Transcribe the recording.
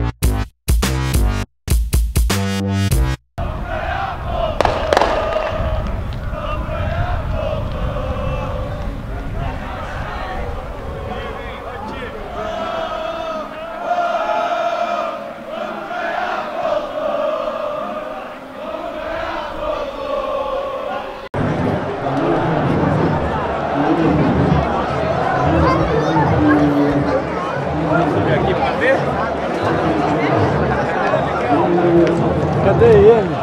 you Cadê ele?